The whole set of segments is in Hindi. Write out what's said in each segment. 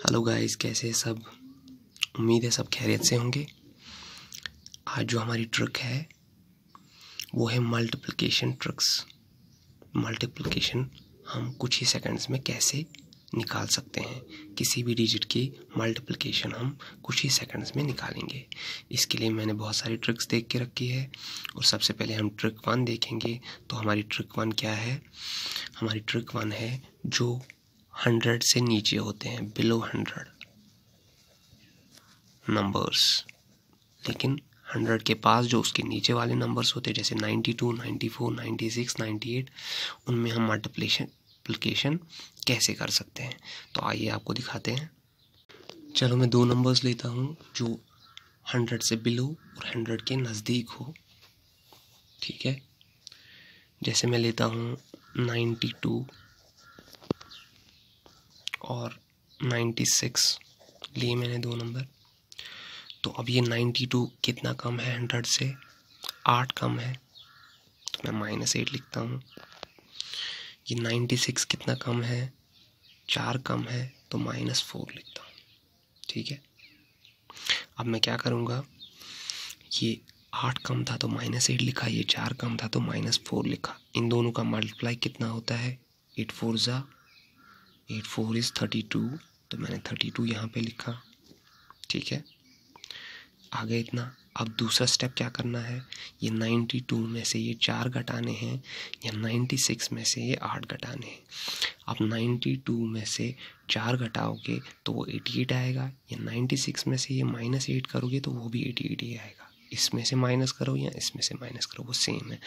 हेलो गाइस, कैसे सब? उम्मीद है सब खैरियत से होंगे। आज जो हमारी ट्रिक है, वो है मल्टीप्लिकेशन ट्रिक्स मल्टीप्लिकेशन हम कुछ ही सेकंड्स में कैसे निकाल सकते हैं? किसी भी डिजिट की मल्टीप्लिकेशन हम कुछ ही सेकंड्स में निकालेंगे। इसके लिए मैंने बहुत सारी ट्रिक्स देख के रखी है। और सबसे पहले हम ट्रिक वन देखेंगे। तो हमारी ट्रिक वन क्या है? हमारी ट्रिक वन है जो हंड्रेड से नीचे होते हैं बिलो हंड्रेड नंबर्स लेकिन हंड्रेड के पास जो उसके नीचे वाले नंबर्स होते हैं, जैसे ninety two ninety four ninety six ninety eight उनमें हम मल्टीप्लिकेशन एप्लीकेशन कैसे कर सकते हैं? तो आइए आपको दिखाते हैं। चलो मैं दो नंबर्स लेता हूँ, जो हंड्रेड से बिलो और हंड्रेड के नज़दीक हो। ठीक है? जैसे मैं लेता हूँ नाइन्टी टू और नाइन्टी सिक्स लिए मैंने दो नंबर। तो अब ये नाइन्टी टू कितना कम है? हंड्रेड से आठ कम है। तो मैं माइनस एट लिखता हूँ। ये नाइन्टी सिक्स कितना कम है? चार कम है तो माइनस फोर लिखता हूँ। ठीक है? अब मैं क्या करूँगा? ये आठ कम था तो माइनस एट लिखा। ये चार कम था तो माइनस फोर लिखा। इन दोनों का मल्टीप्लाई कितना होता है? Eight four are eight four is thirty two तो मैंने थर्टी टू यहाँ पर लिखा। ठीक है? आगे इतना। अब दूसरा स्टेप क्या करना है? ये नाइन्टी टू में से ये चार घटाने हैं, या नाइन्टी सिक्स में से ये आठ घटाने हैं। अब नाइन्टी टू में से चार घटाओगे तो वो एटी एट आएगा, या नाइन्टी सिक्स में से ये माइनस एट करोगे तो वो भी एटी एट ही आएगा। इसमें से माइनस करो या इसमें से माइनस करो, वो सेम है।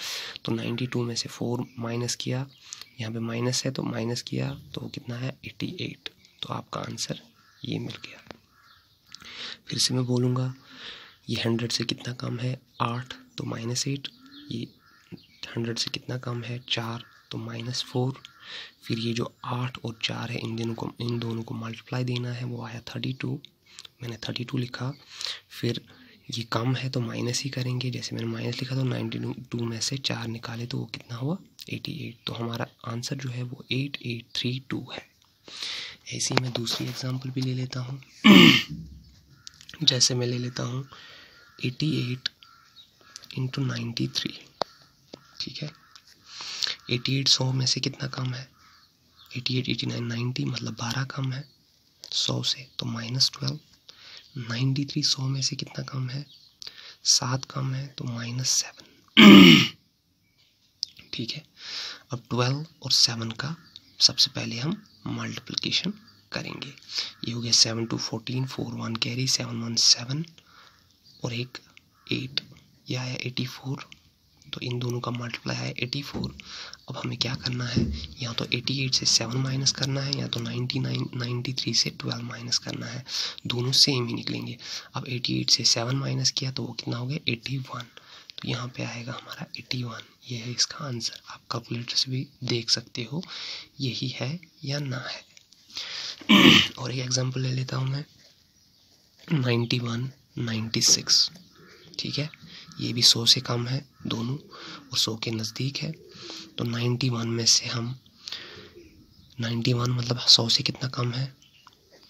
तो नाइन्टी टू में से फोर माइनस किया, यहाँ पे माइनस है तो माइनस किया तो कितना है? एटी एट तो आपका आंसर ये मिल गया। फिर से मैं बोलूँगा, ये हंड्रेड से कितना कम है? आठ तो माइनस एट ये हंड्रेड से कितना कम है? चार तो माइनस फोर फिर ये जो आठ और चार है, इन दोनों को, इन दोनों को मल्टीप्लाई देना है, वो आया थर्टी टू मैंने थर्टी टू लिखा। फिर ये कम है तो माइनस ही करेंगे। जैसे मैंने माइनस लिखा तो नाइन्टी टू में से चार निकाले तो वो कितना हुआ? Eighty eight. तो हमारा आंसर जो है वो एट एट थ्री टू है। ऐसे ही मैं दूसरी एग्जांपल भी ले लेता हूँ। जैसे मैं ले लेता हूँ eighty eight into ninety three ठीक है? एटी एट सौ में से कितना कम है? Eighty eight, eighty nine, ninety मतलब बारह कम है सौ से। तो माइनस ट्वेल्व। नाइन्टी थ्री सौ में से कितना कम है? सात कम है तो माइनस सेवन ठीक है? अब ट्वेल्व और सेवन का सबसे पहले हम मल्टीप्लिकेशन करेंगे। ये हो गया seven two fourteen four one carry seven one seven और एक एट यह आया एटी फोर तो इन दोनों का मल्टीप्लाई है एटी फोर अब हमें क्या करना है? या तो एटी एट से सेवन माइनस करना है, या तो नाइन्टी नाइन नाइन्टी थ्री से ट्वेल्व माइनस करना है। दोनों सेम ही निकलेंगे। अब एटी एट से सेवन माइनस किया तो वो कितना हो गया? एटी वन तो यहाँ पे आएगा हमारा एटी वन ये है इसका आंसर आप कैलकुलेटर से भी देख सकते हो, यही है या ना है। और एक एग्जांपल ले लेता हूँ मैं। नाइन्टी वन नाइन्टी सिक्स ठीक है? ये भी सौ से कम है, दोनों, और सौ के नज़दीक है। तो नाइन्टी वन में से हम नाइन्टी वन मतलब सौ से कितना कम है?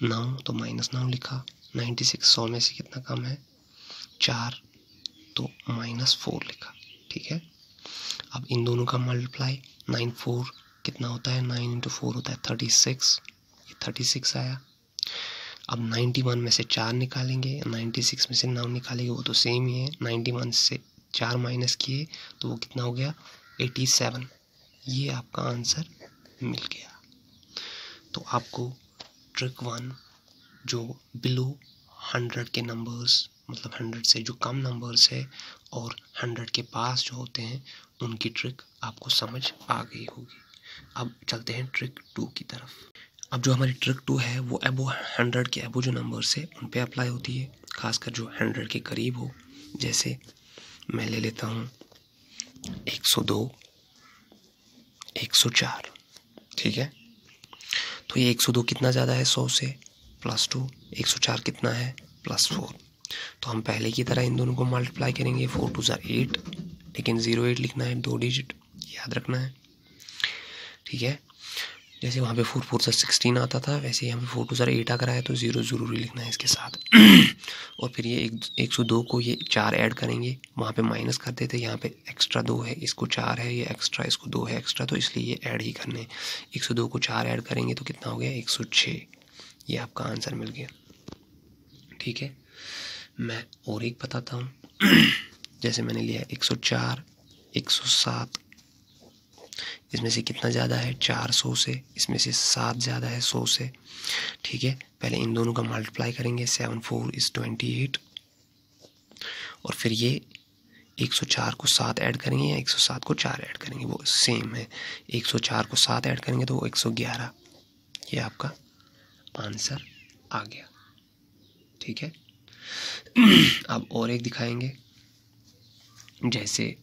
नौ तो माइनस नौ लिखा नाइन्टी सिक्स सौ में से कितना कम है? चार तो माइनस फोर लिखा, ठीक है? अब इन दोनों का मल्टीप्लाई नाइन फोर कितना होता है? नाइन इंटू फोर होता है थर्टी सिक्स ये थर्टी सिक्स आया। अब 91 में से चार निकालेंगे 96 में से नौ निकालेंगे, वो तो सेम ही है। 91 से चार माइनस किए तो वो कितना हो गया? 87 ये आपका आंसर मिल गया। तो आपको ट्रिक वन जो बिलो हंड्रेड के नंबर्स मतलब हंड्रेड से जो कम नंबर्स है, और हंड्रेड के पास जो होते हैं, उनकी ट्रिक आपको समझ आ गई होगी। अब चलते हैं ट्रिक टू की तरफ़। अब जो हमारी ट्रिक टू है, वो एबो हंड्रेड के एबो जो नंबर्स है उन पे अप्लाई होती है, खासकर जो हंड्रेड के करीब हो। जैसे मैं ले लेता हूँ एक सौ दो, एक सौ चार, ठीक है? तो ये एक सौ दो कितना ज़्यादा है? सौ से प्लस टू एक सौ चार कितना है? प्लस फोर तो हम पहले की तरह इन दोनों को मल्टीप्लाई करेंगे फोर टू ज़ार एट लेकिन ज़ीरो एट लिखना है, दो डिजिट याद रखना है, ठीक है? जैसे वहाँ पे फोर फोर सा सिक्सटीन आता था, वैसे यहाँ पे फोर टू ज़रा एट अगर आया तो ज़ीरो ज़रूरी लिखना है इसके साथ। और फिर ये एक एक सौ दो को ये चार ऐड करेंगे, वहाँ पे माइनस कर देते, यहाँ पे एक्स्ट्रा दो है, इसको चार है, ये एक्स्ट्रा इसको दो है एक्स्ट्रा तो इसलिए ये ऐड ही करने एक सौ दो को चार ऐड करेंगे तो कितना हो गया? एक सौ छः ये आपका आंसर मिल गया। ठीक है? मैं और एक बताता हूँ। जैसे मैंने लिया एक सौ चार, एक सौ सात इसमें से कितना ज़्यादा है? चार सौ से। इसमें से सात ज़्यादा है, सौ से। ठीक है? पहले इन दोनों का मल्टीप्लाई करेंगे seven four is twenty eight और फिर ये एक सौ चार को सात ऐड करेंगे या एक सौ सात को चार ऐड करेंगे? वो सेम है। एक सौ चार को सात ऐड करेंगे तो वो एक सौ ग्यारह। ये आपका आंसर आ गया। ठीक है? अब और एक दिखाएँगे। जैसे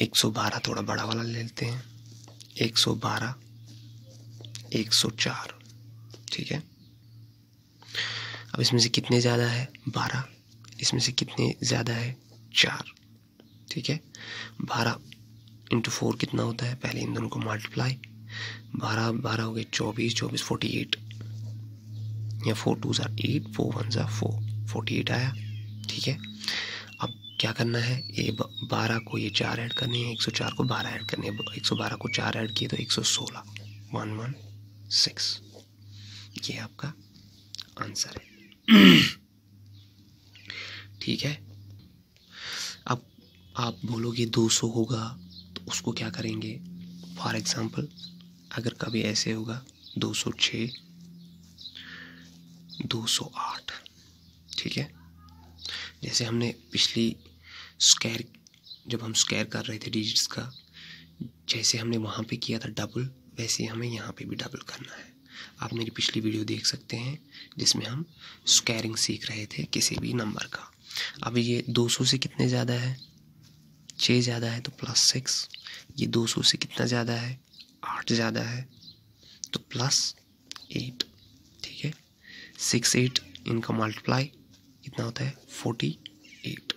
112 थोड़ा बड़ा वाला ले लेते हैं। 112 104 ठीक है? अब इसमें से कितने ज़्यादा है? 12 इसमें से कितने ज़्यादा है? चार, ठीक है? बारह इंटू फोर कितना होता है? पहले इन दोनों को मल्टीप्लाई बारह बारह हो गए चौबीस चौबीस फोर्टी एट या four two are eight four one are four forty eight आया, ठीक है? क्या करना है? ये बारह को ये चार ऐड करनी है, एक सौ चार को बारह ऐड करनी है एक सौ बारह को चार ऐड किए तो एक सौ सोलह। One one, six. ये आपका आंसर है। ठीक है? अब आप बोलोगे दो सौ होगा तो उसको क्या करेंगे? फॉर एग्ज़ाम्पल अगर कभी ऐसे होगा, दो सौ छ दो सौ आठ। ठीक है? जैसे हमने पिछली स्कैर जब हम स्कैर कर रहे थे डिजिट्स का, जैसे हमने वहाँ पे किया था डबल वैसे हमें यहाँ पे भी डबल करना है। आप मेरी पिछली वीडियो देख सकते हैं, जिसमें हम स्कैरिंग सीख रहे थे किसी भी नंबर का। अब ये 200 से कितने ज़्यादा है? छः ज़्यादा है तो प्लस सिक्स ये 200 से कितना ज़्यादा है? आठ ज़्यादा है तो प्लस एट ठीक है? सिक्स एट इनका मल्टीप्लाई कितना होता है फोर्टी एट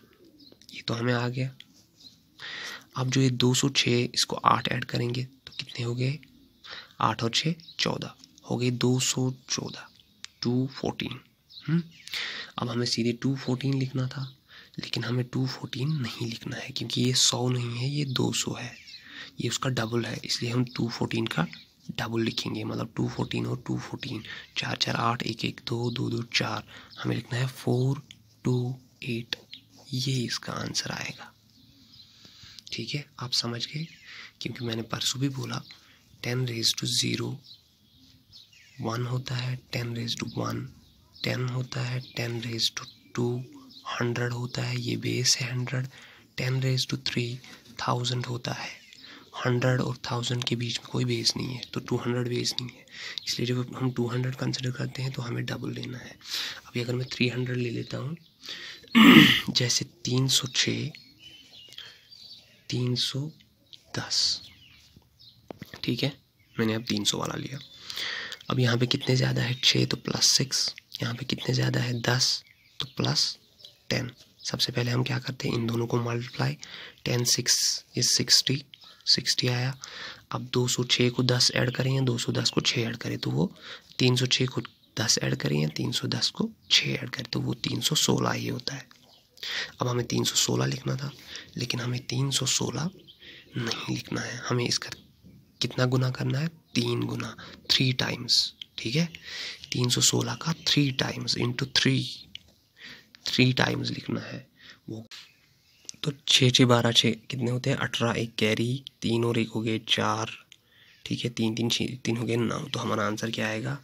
ये तो हमें आ गया। अब जो ये दो सौ छः इसको आठ ऐड करेंगे तो कितने हो गए? आठ और छः चौदह। हो गए दो सौ चौदह टू फोर्टीन हम्म? अब हमें सीधे टू फोर्टीन लिखना था, लेकिन हमें टू फोर्टीन नहीं लिखना है, क्योंकि ये सौ नहीं है, ये दो सौ है। ये उसका डबल है, इसलिए हम टू फोर्टीन का डबल लिखेंगे मतलब टू फोर्टीन और टू फोर्टीन चार चार आठ, एक एक दो दो दो चार, हमें लिखना है फोर टू एट ये इसका आंसर आएगा। ठीक है? आप समझ गए? क्योंकि मैंने परसों भी बोला ten raise to zero one होता है ten raise to one ten होता है ten raise to two hundred होता है, ये बेस है hundred ten raise to three thousand होता है। हंड्रेड और थाउज़ेंड के बीच में कोई बेस नहीं है तो टू हंड्रेड बेस नहीं है। इसलिए जब हम टू हंड्रेड कंसिडर करते हैं तो हमें डबल लेना है। अभी अगर मैं थ्री हंड्रेड ले लेता हूँ, जैसे तीन सौ छ तीन सौ दस। ठीक है? मैंने अब तीन सौ वाला लिया। अब यहाँ पे कितने ज़्यादा है? छः तो प्लस सिक्स यहाँ पे कितने ज़्यादा है? दस तो प्लस टेन सबसे पहले हम क्या करते हैं? इन दोनों को multiply ten six is sixty sixty आया। अब दो सौ छः को दस ऐड करें या दो सौ दस को छः ऐड करें तो वो तीन सौ छः को दस ऐड करें या तीन सौ दस को छः ऐड करें तो वो तीन सौ सोलह ही होता है। अब हमें तीन सौ सोलह लिखना था, लेकिन हमें तीन सौ सोलह नहीं लिखना है। हमें इसका कितना गुना करना है? तीन गुना थ्री टाइम्स ठीक है? तीन सौ सोलह का three times into three three times लिखना है। वो तो छः छः बारह छः कितने होते हैं? अठारह, एक कैरी, तीन और एक हो गए चार। ठीक है, तीन तीन छः तीन हो गए नौ। तो हमारा आंसर क्या आएगा?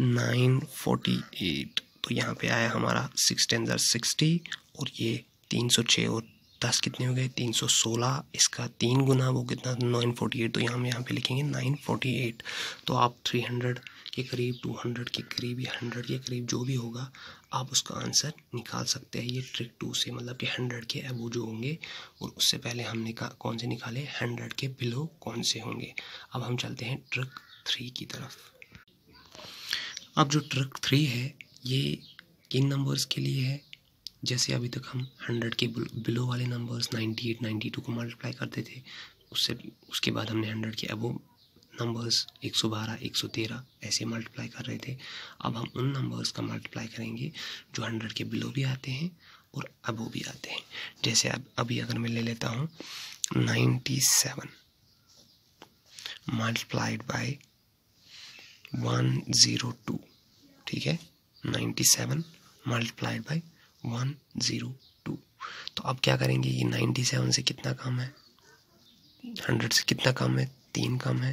Nine forty eight. तो यहाँ पे आया हमारा सिक्स, टेन ज़र सिक्सटी। और ये तीन सौ छः और दस कितने हो गए? तीन सौ सोलह। इसका तीन गुना वो कितना? Nine forty eight. तो यहाँ हम यहाँ पे लिखेंगे नाइन फोर्टी एट। तो आप थ्री हंड्रेड के करीब टू हंड्रेड के करीब या हंड्रेड के करीब जो भी होगा आप उसका आंसर निकाल सकते हैं। ये ट्रिक टू से मतलब कि हंड्रेड के अबू जो होंगे, और उससे पहले हम निकाल कौन से निकाले? हंड्रेड के बिलो कौन से होंगे? अब हम चलते हैं ट्रिक थ्री की तरफ़। अब जो ट्रिक थ्री है, ये किन नंबर्स के लिए है? जैसे अभी तक हम हंड्रेड के बिलो वाले numbers ninety eight ninety two को मल्टीप्लाई करते थे, उससे, उसके बाद हमने हंड्रेड के अबो नंबर्स 112, 113 ऐसे मल्टीप्लाई कर रहे थे। अब हम उन नंबर्स का मल्टीप्लाई करेंगे जो हंड्रेड के बिलो भी आते हैं और अबो भी आते हैं। जैसे अब अभी अगर मैं ले लेता हूँ ninety seven multiplied by one zero two ठीक है? Ninety seven multiplied by one zero two तो अब क्या करेंगे ये नाइन्टी सेवन से कितना कम है? हंड्रेड से कितना कम है? तीन कम है।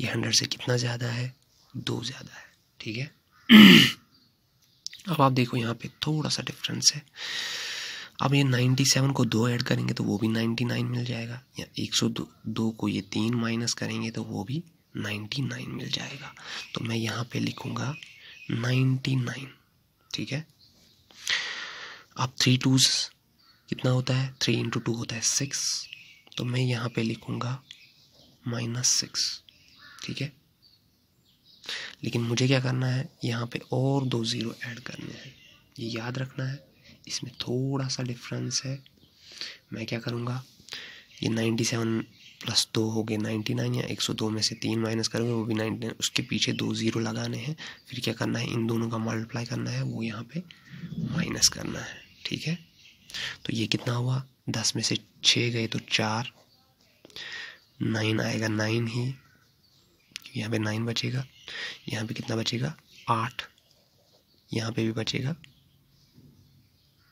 ये हंड्रेड से कितना ज़्यादा है? दो ज़्यादा है ठीक है? अब आप देखो यहाँ पे थोड़ा सा डिफरेंस है। अब ये नाइन्टी सेवन को दो ऐड करेंगे तो वो भी नाइन्टी नाइन मिल जाएगा या एक सौ दो, दो को ये तीन माइनस करेंगे तो वो भी नाइन्टी नाइन मिल जाएगा। तो मैं यहाँ पे लिखूँगा नाइन्टी नाइन ठीक है? अब थ्री टूज कितना होता है? थ्री इंटू टू होता है सिक्स तो मैं यहाँ पे लिखूँगा माइनस सिक्स, ठीक है? लेकिन मुझे क्या करना है? यहाँ पे और दो ज़ीरो ऐड करने हैं। ये याद रखना है। इसमें थोड़ा सा डिफरेंस है। मैं क्या करूँगा? ये नाइन्टी सेवन प्लस दो हो गए नाइन्टी नाइन या एक सौ दो में से तीन माइनस करोगे, वो भी नाइन्टी नाइन उसके पीछे दो ज़ीरो लगाने हैं। फिर क्या करना है? इन दोनों का मल्टीप्लाई करना है। वो यहाँ पे माइनस करना है, ठीक है? तो ये कितना हुआ? दस में से छः गए तो चार नाइन आएगा, नाइन ही। यहाँ पे नाइन बचेगा। यहाँ पे कितना बचेगा? आठ। यहाँ पे भी बचेगा।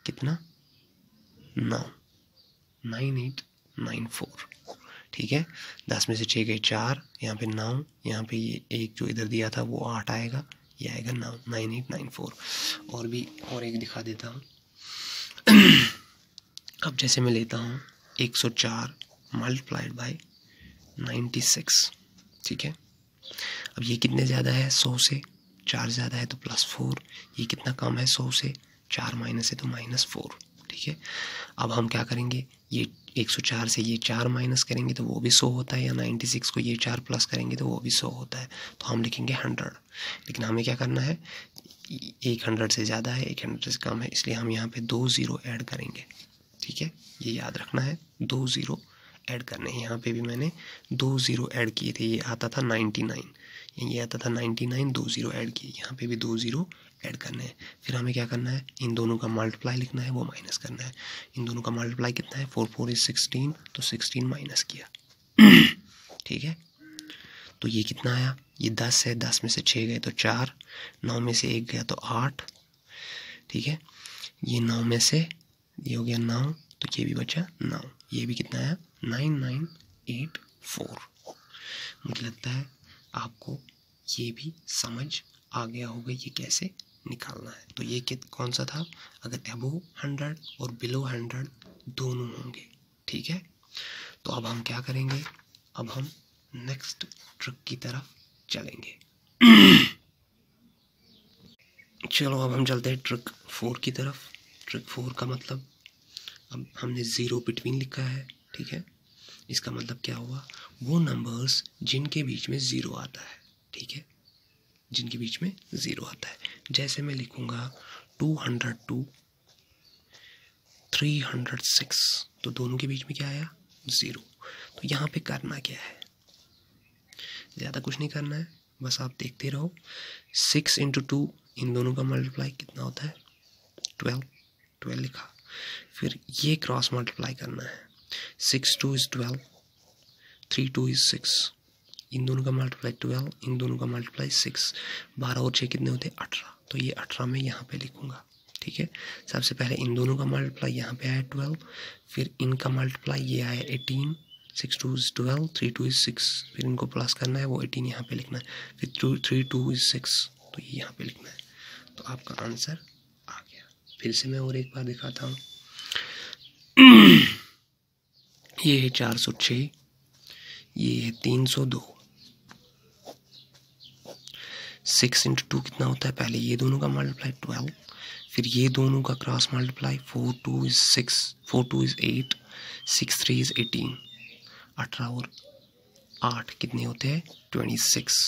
कितना? नौ। Nine eight, nine four. ठीक है? दस में से छः गए चार। यहाँ पे नौ। यहाँ पे ये एक जो इधर दिया था, वो आठ आएगा। ये आएगा नौ। Nine eight, nine four. और भी और एक दिखा देता हूँ। अब जैसे मैं लेता हूँ, एक सौ चार मल्टीप्लाइड बाई नाइन्टी सिक्स ठीक है? अब ये कितने ज़्यादा है? सौ से चार ज़्यादा है तो प्लस फोर ये कितना कम है? सौ से चार माइनस है तो माइनस फोर ठीक है? अब हम क्या करेंगे? ये 104 से ये चार माइनस करेंगे तो वो भी सौ होता है या 96 को ये चार प्लस करेंगे तो वो भी सौ होता है? तो हम लिखेंगे हंड्रेड लेकिन हमें क्या करना है? एक हंड्रेड से ज़्यादा है, एक हंड्रेड से कम है, इसलिए हम यहाँ पे दो ज़ीरो ऐड करेंगे, ठीक है? ये याद रखना है, दो ज़ीरो ऐड करने हैं। यहाँ पे भी मैंने दो ज़ीरो ऐड किए थे। ये आता था नाइन्टी नाइन। ये आता था नाइन्टी नाइन, दो ज़ीरो ऐड किए। यहाँ पे भी दो ज़ीरो ऐड करने हैं। फिर हमें क्या करना है? इन दोनों का मल्टीप्लाई लिखना है, वो माइनस करना है। इन दोनों का मल्टीप्लाई कितना है? फोर फोर इज़ सिक्सटीन तो सिक्सटीन माइनस किया। ठीक है? तो ये कितना आया? ये दस है। दस में से छः गए तो चार। नौ में से एक गया तो आठ। ठीक है? ये नौ में से ये हो गया नौ तो ये भी बचा नौ। ये भी कितना आया? नाइन नाइन एट फोर मुझे लगता है आपको ये भी समझ आ गया होगा ये कैसे निकालना है। तो ये कित, कौन सा था? अगर एबो हंड्रेड और बिलो हंड्रेड दोनों होंगे, ठीक है? तो अब हम क्या करेंगे? अब हम नेक्स्ट ट्रिक की तरफ़ चलेंगे। चलो, अब हम चलते हैं ट्रिक फोर की तरफ़। ट्रिक फोर का मतलब अब हमने ज़ीरो बिटवीन लिखा है, ठीक है? इसका मतलब क्या हुआ? वो नंबर्स जिनके बीच में ज़ीरो आता है, ठीक है? जिनके बीच में ज़ीरो आता है। जैसे मैं लिखूँगा two hundred two three hundred six तो दोनों के बीच में क्या आया? ज़ीरो तो यहाँ पे करना क्या है? ज़्यादा कुछ नहीं करना है, बस आप देखते रहो। सिक्स इंटू टू इन दोनों का मल्टीप्लाई कितना होता है? ट्वेल्व ट्वेल्व लिखा। फिर ये क्रॉस मल्टीप्लाई करना है। Six two is twelve three two is six इन दोनों का मल्टीप्लाई ट्वेल्व इन दोनों का मल्टीप्लाई सिक्स बारह और छः कितने होते हैं? अठारह. तो ये अठारह मैं यहाँ पे लिखूँगा, ठीक है? सबसे पहले इन दोनों का मल्टीप्लाई यहाँ पे आया ट्वेल्व फिर इनका मल्टीप्लाई ये आया eighteen six two is twelve three two is six फिर इनको प्लस करना है, वो एटीन यहाँ पे लिखना है. फिर two three two is six तो ये यहाँ पे लिखना है। तो आपका आंसर आ गया। फिर से मैं और एक बार दिखाता हूँ। ये है चार सौ छः ये है तीन सौ दो। सिक्स इंटू टू कितना होता है? पहले ये दोनों का मल्टीप्लाई ट्वेल्व फिर ये दोनों का cross multiply four two is six four two is eight six three is eighteen अठारह और आठ कितने होते हैं? ट्वेंटी सिक्स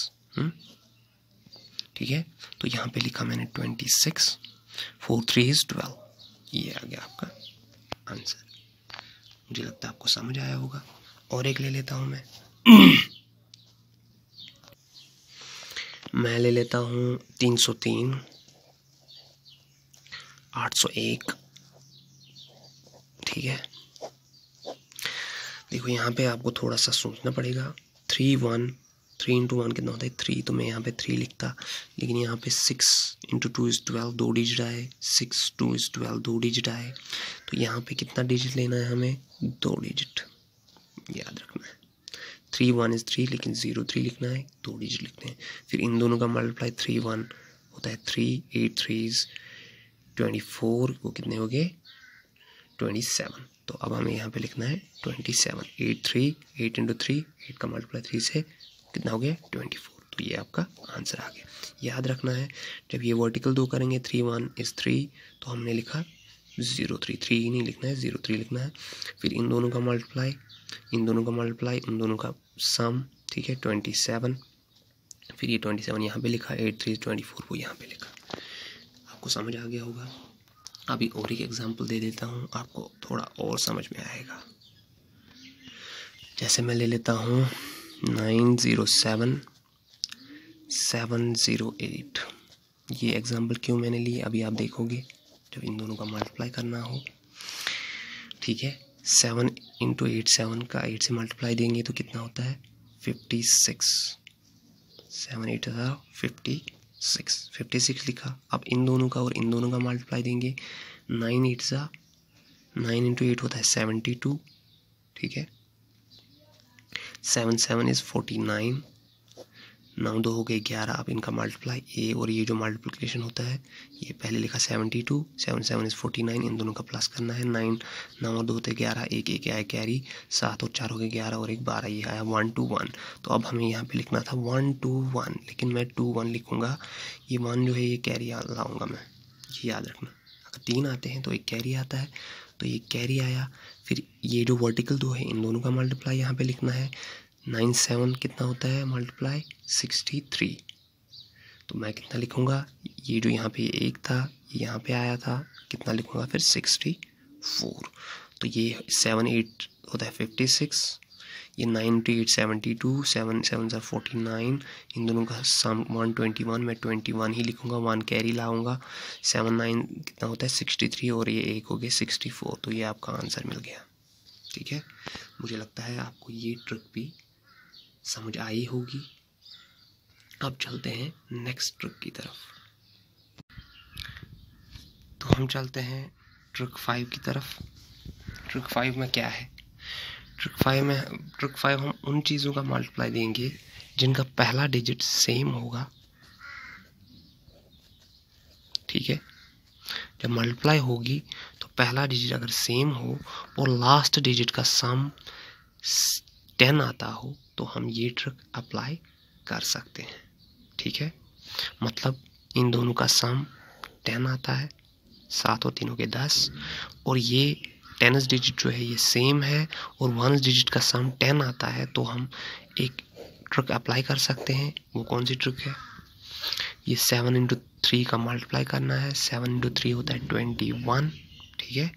ठीक है? तो यहाँ पे लिखा मैंने twenty six four three is twelve ये आ गया आपका आंसर मुझे लगता है आपको समझ आया होगा। और एक ले लेता हूँ मैं। मैं ले लेता हूँ तीन सौ तीन, आठ सौ एक। ठीक है? देखो, यहाँ पे आपको थोड़ा सा सोचना पड़ेगा। Three one three into one कितना होता है? थ्री तो मैं यहाँ पे थ्री लिखता। लेकिन यहाँ पे six into two is twelve दो डिजिट आए। सिक्स टू इज़ ट्वेल्व दो डिजिट आए। तो यहाँ पे कितना डिजिट लेना है हमें? दो डिजिट याद रखना है। थ्री वन इज़ थ्री लेकिन ज़ीरो थ्री लिखना है। दो डिजिट लिखते हैं। फिर इन दोनों का मल्टीप्लाई थ्री वन होता है। Three eight three is twenty four वो कितने हो गए? ट्वेंटी सेवन तो अब हमें यहाँ पे लिखना है twenty seven eight three eight into three eight का मल्टीप्लाई थ्री से कितना हो गया? ट्वेंटी फोर तो ये आपका आंसर आ गया। याद रखना है, जब ये वर्टिकल दो करेंगे थ्री वन इज़ थ्री तो हमने लिखा ज़ीरो थ्री थ्री ही नहीं लिखना है ज़ीरो थ्री लिखना है। फिर इन दोनों का मल्टीप्लाई इन दोनों का मल्टीप्लाई इन दोनों का सम ठीक है ट्वेंटी सेवन फिर ये ट्वेंटी सेवन यहाँ पर लिखा एट थ्री ट्वेंटी फोर वो यहाँ पर लिखा। आपको समझ आ गया होगा। अभी और एक एग्ज़ाम्पल दे देता हूँ, आपको थोड़ा और समझ में आएगा। जैसे मैं ले लेता हूँ nine zero seven seven zero eight. ये एग्जांपल क्यों मैंने लिए अभी आप देखोगे जब इन दोनों का मल्टीप्लाई करना हो। ठीक है? सेवन इंटू एट सेवन का एट से मल्टीप्लाई देंगे तो कितना होता है? फिफ्टी सिक्स सेवन एट हज़ार फिफ्टी सिक्स फिफ्टी सिक्स लिखा। अब इन दोनों का और इन दोनों का मल्टीप्लाई देंगे। Nine eight is nine into eight होता है सेवेंटी टू ठीक है? Seven seven is forty nine. नौ दो हो गए ग्यारह, अब इनका मल्टीप्लाई ए और ये जो मल्टीप्लिकेशन होता है, ये पहले लिखा seventy two seven seven is forty nine इन दोनों का प्लस करना है नाइन नौ और दो होते ग्यारह, एक एक आया कैरी सात और चार हो गए ग्यारह और एक बारह, ये आया वन टू वन तो अब हमें यहाँ पे लिखना था वन टू वन लेकिन मैं टू वन लिखूँगा। ये वन जो है, ये कैरी लाऊँगा मैं। ये याद रखना। तीन आते हैं तो एक कैरी आता है। तो ये कैरी आया, फिर ये जो वर्टिकल दो है, इन दोनों का मल्टीप्लाई यहाँ पे लिखना है। नाइन सेवन कितना होता है? मल्टीप्लाई सिक्सटी थ्री तो मैं कितना लिखूँगा? ये जो यहाँ पे एक था, ये यहाँ पे आया था, कितना लिखूँगा? फिर सिक्सटी फोर तो ये सेवन एट होता है फिफ्टी सिक्स ये nine two eight, seventy two, seven seven is forty nine, इन दोनों का सम वन ट्वेंटी वन, मैं ट्वेंटी वन ही लिखूँगा, वन कैरी लाऊँगा। सेवन नाइन कितना होता है? सिक्सटी थ्री और ये एक हो गया सिक्सटी फोर तो ये आपका आंसर मिल गया। ठीक है? मुझे लगता है आपको ये ट्रिक भी समझ आई होगी। अब चलते हैं नेक्स्ट ट्रिक की तरफ़। तो हम चलते हैं ट्रिक फाइव की तरफ़। ट्रिक फाइव में क्या है? ट्रिक फाइव में ट्रिक फाइव हम उन चीज़ों का मल्टीप्लाई देंगे, जिनका पहला डिजिट सेम होगा। ठीक है? जब मल्टीप्लाई होगी तो पहला डिजिट अगर सेम हो, और लास्ट डिजिट का सम टेन आता हो तो हम ये ट्रिक अप्लाई कर सकते हैं। ठीक है? मतलब इन दोनों का सम टेन आता है, सात और तीनों के दस, और ये टेनस डिजिट जो है ये सेम है और वन डिजिट का सम टेन आता है तो हम एक ट्रिक अप्लाई कर सकते हैं। वो कौन सी ट्रिक है? ये सेवन इंटू थ्री का मल्टीप्लाई करना है। सेवन इंटू थ्री होता है ट्वेंटी वन ठीक है?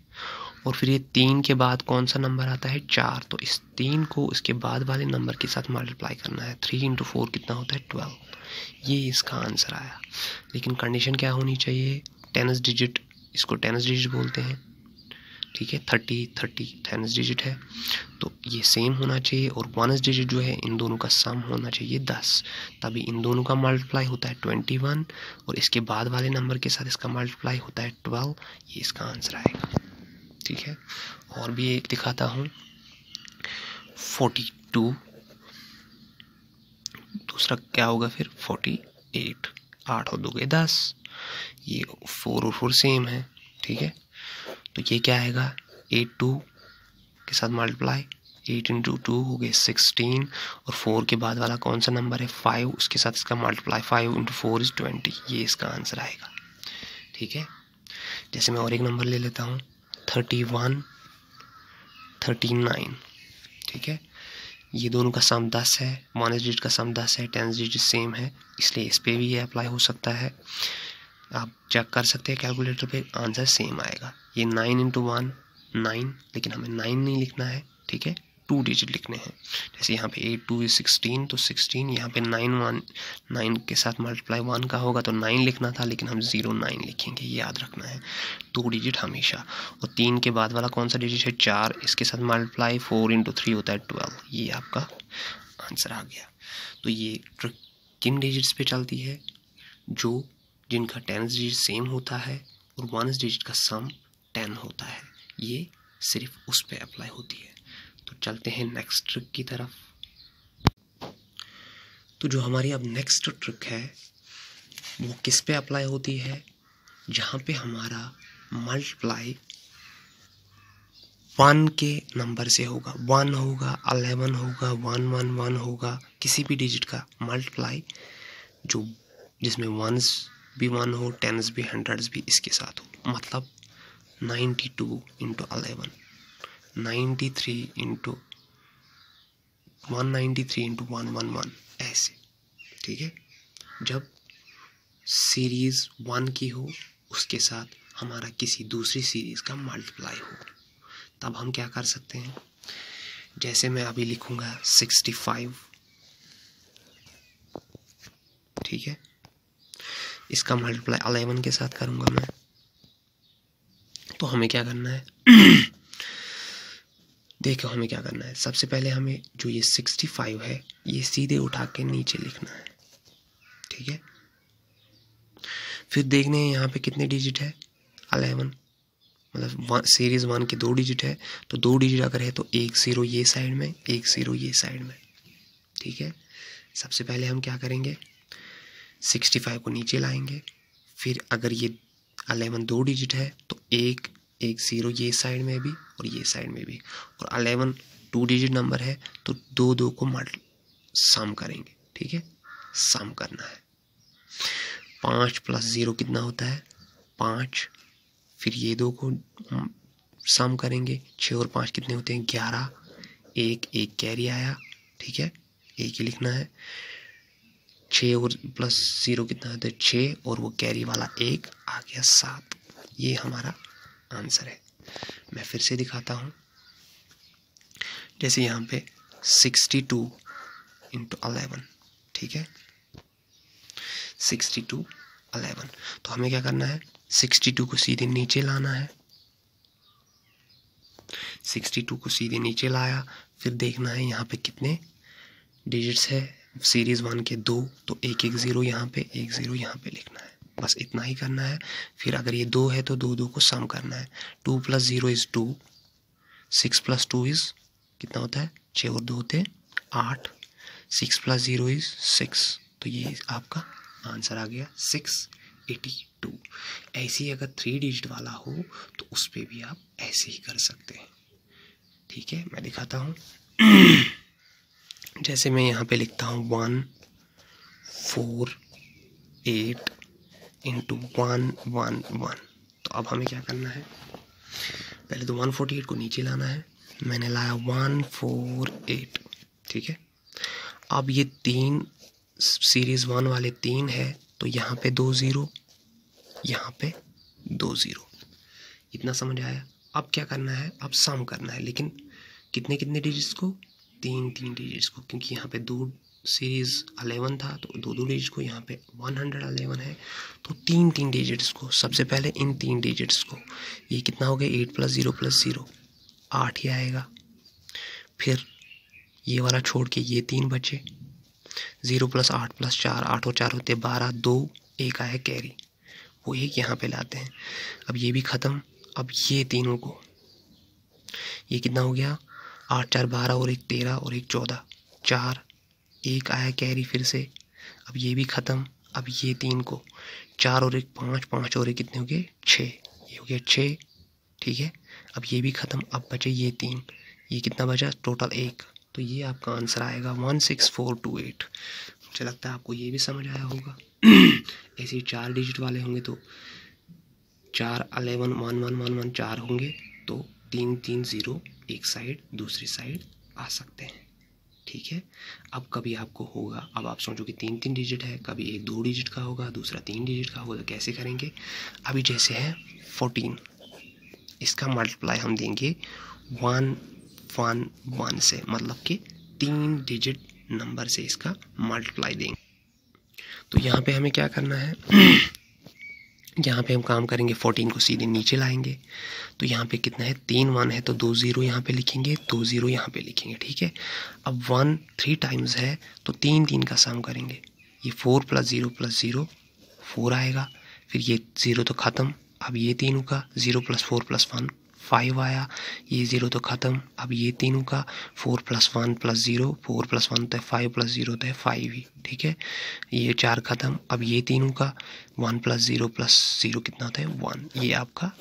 और फिर ये तीन के बाद कौन सा नंबर आता है? चार। तो इस तीन को इसके बाद वाले नंबर के साथ मल्टीप्लाई करना है। थ्री इंटू फोर कितना होता है? ट्वेल्व ये इसका आंसर आया। लेकिन कंडीशन क्या होनी चाहिए? टेनस डिजिट इसको टेनस डिजिट बोलते हैं। ठीक है, थर्टी थर्टी टेनस डिजिट है। तो ये सेम होना चाहिए और वनस डिजिट जो है, इन दोनों का सम होना चाहिए दस। तभी इन दोनों का मल्टीप्लाई होता है ट्वेंटी वन और इसके बाद वाले नंबर के साथ इसका मल्टीप्लाई होता है ट्वेल्व ये इसका आंसर आएगा। ठीक है? और भी एक दिखाता हूँ। फोर्टी टू दूसरा क्या होगा फिर? फोर्टी एट आठ और दो गए दस। ये फोर और फोर सेम है, ठीक है? तो ये क्या आएगा? एट टू के साथ मल्टीप्लाई एट इंटू टू हो गए सिक्सटीन और फोर के बाद वाला कौन सा नंबर है? फाइव उसके साथ इसका multiply five into four is twenty ये इसका आंसर आएगा। ठीक है? जैसे मैं और एक नंबर ले लेता हूँ थर्टी वन थर्टी नाइन ठीक है? ये दोनों का सम दस है वन डिजिट का सम दस है टेंस डिजिट सेम है, इसलिए इस पर भी ये अप्लाई हो सकता है। आप चेक कर सकते हैं कैलकुलेटर पे आंसर सेम आएगा। ये नाइन इंटू वन नाइन लेकिन हमें नाइन नहीं लिखना है, ठीक है? टू डिजिट लिखने हैं। जैसे यहाँ पे एट टू सिक्सटीन तो सिक्सटीन यहाँ पे नाइन वन नाइन के साथ मल्टीप्लाई वन का होगा तो नाइन लिखना था, लेकिन हम ज़ीरो नाइन लिखेंगे याद रखना है। टू डिजिट हमेशा। और तीन के बाद वाला कौन सा डिजिट है? चार। इसके साथ मल्टीप्लाई फोर इंटू थ्री होता है ट्वेल्व ये आपका आंसर आ गया। तो ये ट्रिक किन डिजिट्स पे चलती है? जो जिनका टेंस डिजिट सेम होता है और वन डिजिट का सम टेन होता है, ये सिर्फ़ उस पर अप्लाई होती है। तो चलते हैं नेक्स्ट ट्रिक की तरफ़। तो जो हमारी अब नेक्स्ट ट्रिक है, वो किस पे अप्लाई होती है? जहाँ पे हमारा मल्टीप्लाई वन के नंबर से होगा। वन होगा अलेवन होगा, वन वन वन होगा, किसी भी डिजिट का मल्टीप्लाई जो जिसमें वंस भी वन हो टेंस भी हंड्रेड्स भी इसके साथ हो। मतलब ninety two into eleven ninety three into one ninety three into one one one ऐसे, ठीक है? जब सीरीज़ वन की हो, उसके साथ हमारा किसी दूसरी सीरीज़ का मल्टीप्लाई हो, तब हम क्या कर सकते हैं? जैसे मैं अभी लिखूँगा सिक्सटी फाइव ठीक है? इसका मल्टीप्लाई अलेवन के साथ करूँगा मैं। तो हमें क्या करना है? देखो हमें क्या करना है? सबसे पहले हमें जो ये सिक्सटी फाइव है, ये सीधे उठा के नीचे लिखना है। ठीक है? फिर देखने हैं यहाँ पे कितने डिजिट है? अलेवन मतलब सीरीज़ वन के दो डिजिट है। तो दो डिजिट अगर है तो एक ज़ीरो ये साइड में, एक ज़ीरो ये साइड में। ठीक है? सबसे पहले हम क्या करेंगे? सिक्सटी फाइव को नीचे लाएँगे। फिर अगर ये अलेवन दो डिजिट है तो एक एक ज़ीरो ये साइड में भी और ये साइड में भी। और अलेवन टू डिजिट नंबर है तो दो दो को मल्ट सम करेंगे, ठीक है? सम करना है। पाँच प्लस ज़ीरो कितना होता है? पाँच। फिर ये दो को सम करेंगे छः और पाँच कितने होते हैं? ग्यारह। एक एक कैरी आया, ठीक है? एक ही लिखना है। छः और प्लस ज़ीरो कितना है? छः और वो कैरी वाला एक आ गया सात। ये हमारा आंसर है। मैं फिर से दिखाता हूँ। जैसे यहाँ पे सिक्सटी टू इंटू अलेवन ठीक है? सिक्सटी टू अलेवन तो हमें क्या करना है? सिक्सटी टू को सीधे नीचे लाना है। सिक्सटी टू को सीधे नीचे लाया। फिर देखना है यहाँ पे कितने डिजिट्स है। सीरीज़ वन के दो तो एक एक ज़ीरो यहाँ पे, एक ज़ीरो यहाँ पे लिखना है। बस इतना ही करना है। फिर अगर ये दो है तो दो दो को सम करना है। Two plus zero is two six plus two is कितना होता है? छः और दो होते आठ. Six plus zero is six तो ये आपका आंसर आ गया सिक्स एटी टू ऐसे ही अगर थ्री डिजिट वाला हो तो उस पर भी आप ऐसे ही कर सकते हैं। ठीक है? मैं दिखाता हूँ। जैसे मैं यहाँ पे लिखता हूँ one four eight into one one one तो अब हमें क्या करना है? पहले तो वन फोर्टी एट को नीचे लाना है। मैंने लाया वन फोर एट ठीक है? अब ये तीन सीरीज़ वन वाले तीन है तो यहाँ पे दो ज़ीरो यहाँ पे दो ज़ीरो इतना समझ आया? अब क्या करना है? अब सम करना है। लेकिन कितने कितने डिजिट्स को? तीन तीन डिजिट्स को, क्योंकि यहाँ पे दो सीरीज़ अलेवन था तो दो दो डिजिट को यहाँ पे वन हंड्रेड अलेवन है तो तीन तीन डिजिट्स को, सबसे पहले इन तीन डिजिट्स को। ये कितना हो गया? Eight plus zero plus zero आठ ही आएगा। फिर ये वाला छोड़ के ये तीन बचे। ज़ीरो प्लस आठ प्लस चार, आठ और चार होते बारह, दो, एक आया कैरी वो एक यहाँ पे लाते हैं। अब ये भी ख़त्म। अब ये तीनों को। ये कितना हो गया? आठ, चार, बारह और एक तेरह और एक चौदह। चार, एक आया कैरी फिर से। अब ये भी ख़त्म, अब ये तीन को। चार और एक पाँच पाँच और एक कितने हो गए? छः ये हो गया छः ठीक है? अब ये भी ख़त्म, अब बचे ये तीन। ये कितना बचा? टोटल एक। तो ये आपका आंसर आएगा one six four two eight. मुझे लगता है आपको ये भी समझ आया होगा। ऐसे चार डिजिट वाले होंगे तो चार eleven one one one one चार होंगे तो तीन तीन ज़ीरो एक साइड, दूसरी साइड आ सकते हैं। ठीक है? अब कभी आपको होगा, अब आप सोचो कि तीन तीन डिजिट है, कभी एक दो डिजिट का होगा, दूसरा तीन डिजिट का होगा तो कैसे करेंगे? अभी जैसे है फोर्टीन इसका मल्टीप्लाई हम देंगे वन वन वन से मतलब कि तीन डिजिट नंबर से इसका मल्टीप्लाई देंगे। तो यहाँ पे हमें क्या करना है? यहाँ पे हम काम करेंगे फोर्टीन को सीधे नीचे लाएँगे। तो यहाँ पे कितना है? तीन वन है तो दो ज़ीरो यहाँ पे लिखेंगे, दो ज़ीरो यहाँ पे लिखेंगे, ठीक है? अब वन थ्री टाइम्स है तो तीन तीन का सम करेंगे। ये four plus zero plus zero four आएगा। फिर ये ज़ीरो तो ख़त्म। अब ये तीनों का zero plus four plus one five आया, ये ज़ीरो तो ख़त्म। अब ये तीनों का four plus one plus zero four plus one तो फाइव प्लस ज़ीरो तो है फाइव ही, ठीक है? ये चार ख़त्म। अब ये तीनों का one plus zero plus zero कितना होता है वन ये आपका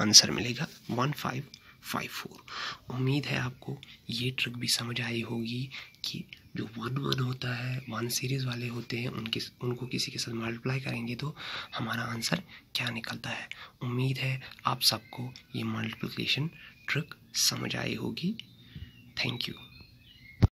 आंसर मिलेगा। वन फाइव फाइव फोर उम्मीद है आपको ये ट्रिक भी समझ आई होगी कि जो वन वन होता है, वन सीरीज़ वाले होते हैं, उनके उनको किसी के साथ मल्टीप्लाई करेंगे तो हमारा आंसर क्या निकलता है? उम्मीद है आप सबको ये मल्टीप्लिकेशन ट्रिक समझ आई होगी। Thank you